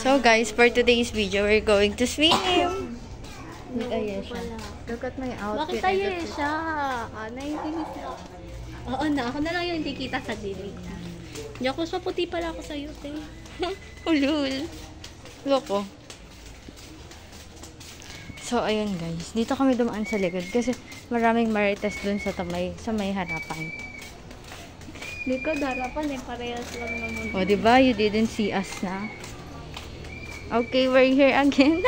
So guys, for today's video, we're going to swim. Ayan siya. Look at my outfit. Bakit tayo siya? Ah, naiinis na. Oo na, ako na lang yung hindi kita sa dilig. Hindi ako sa puti pala ako sa'yo, te. Ulul. Loko. So, ayun guys. Dito kami dumaan sa likod kasi maraming marites dun sa tamay, sa may harapan. Hindi ko darapan eh, parehas lang naman. O, di ba? You didn't see us na. Okay, we're here again.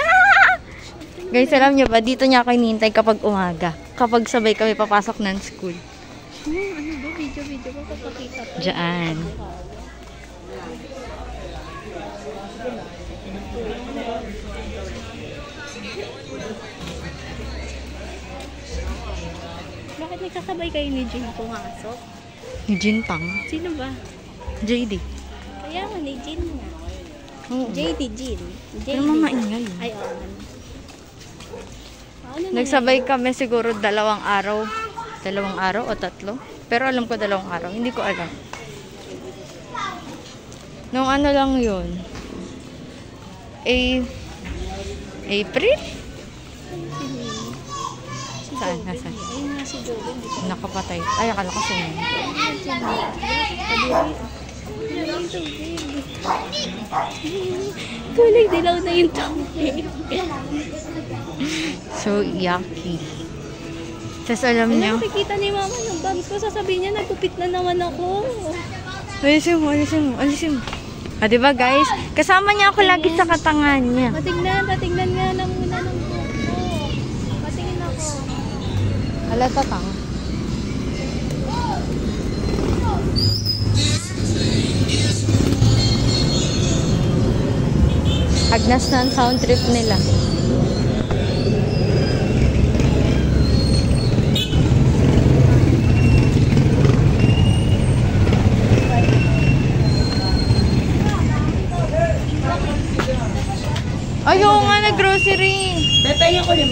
guys, alam niyo ba, dito niya ako hinihintay kapag umaga. Kapag sabay kami papasok ng school. Hmm, ano ba? Video, video ko papakita pa. Diyan. Bakit nagkasabay kayo ni Jin pumasok? Jin Pang. Sino ba? JD. Kaya nga ni Jin nga. Oo. JD Jin. Pero JD. mamaingay. Ay, oo. Ano Nagsabay kami siguro dalawang araw. Dalawang araw o tatlo. Pero alam ko dalawang araw. Hindi ko alam. Nung ano lang yun. A April? Si Saan? Nasaan? Ayun nga si Joven. Nakapatay. Ay, akala ko siya yun. Kulay dilaw na yung tubig. So, yucky. Tapos alam Ano niyo, nakikita ni mama yung bangs ko, sasabihin niya, nagupit na naman ako. alisin mo, alisin mo, alisin mo. Ah, diba guys? Kasama niya ako lagi sa katangan niya. Patingnan, patingnan nga na muna ng buhok ko. Patingin ako. Alata tang. Agnas na ang sound trip nila. Ayaw nga na grocery. Tatay ko lima.